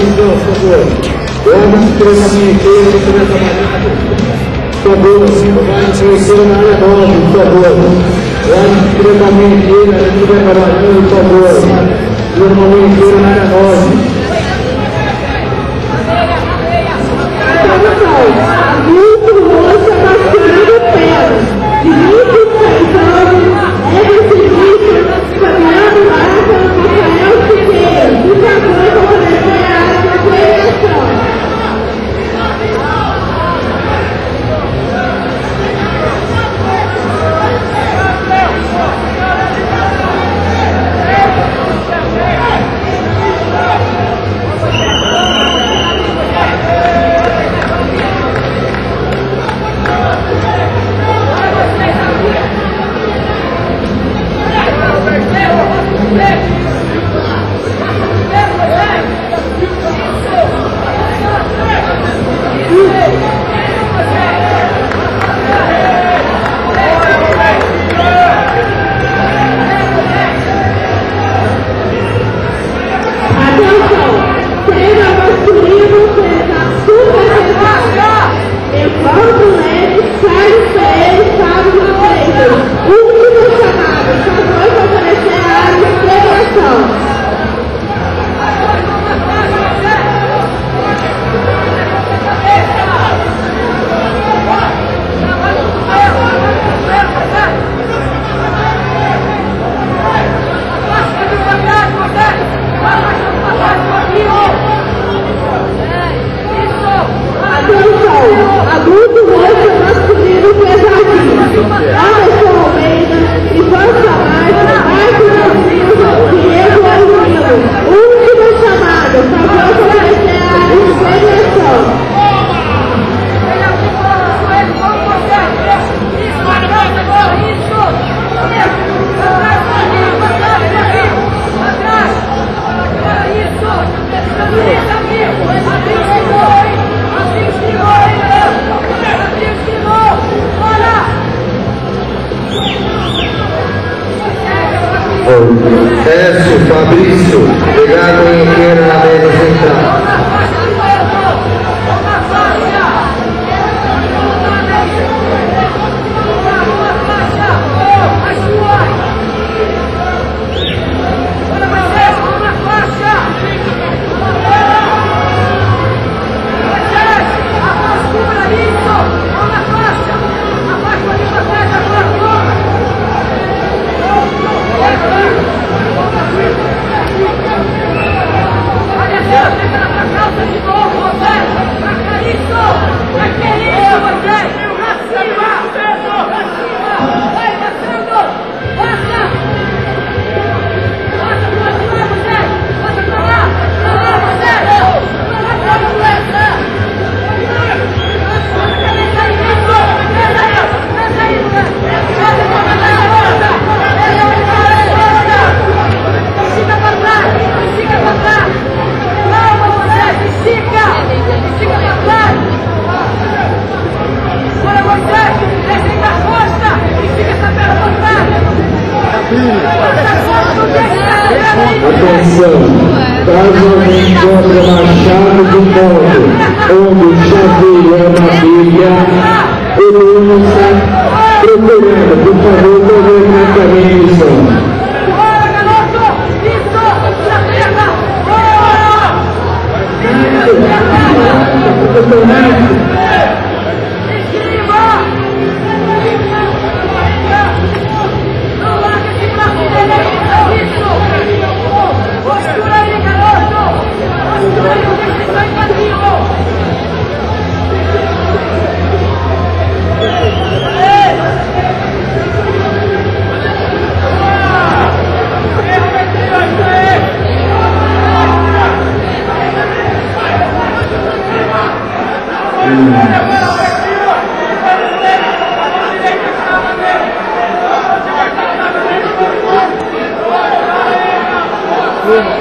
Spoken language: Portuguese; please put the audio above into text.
Atenção, por favor. Vamos treinamento inteiro, começa a Por favor, vai conhecer na área 9, por favor. Vamos treinamento inteiro, a gente vai trabalhando, por favor. Inteiro na área 9. Écio Fabrício, Caso alguém encontre Machado de Moto, onde Xavier Marília, ele Good.